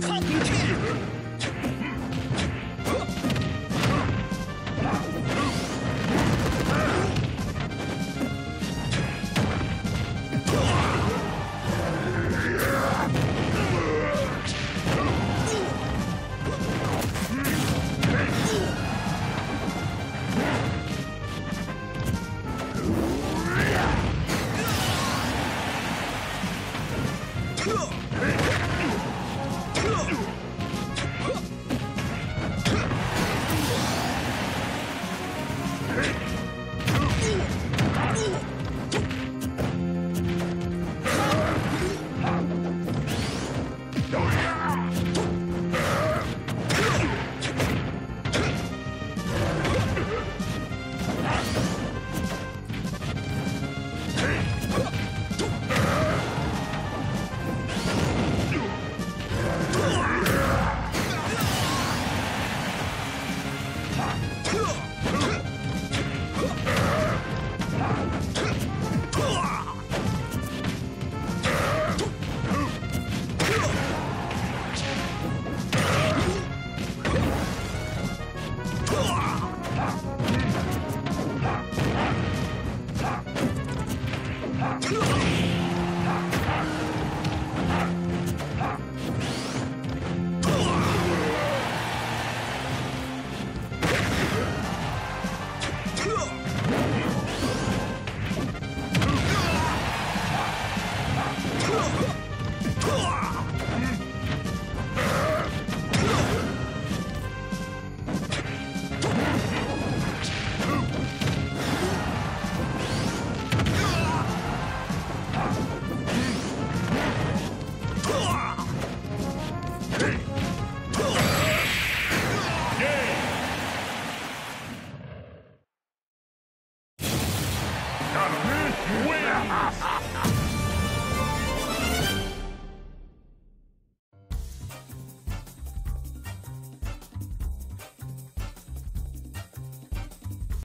苍天 Come on. Yeah. Win!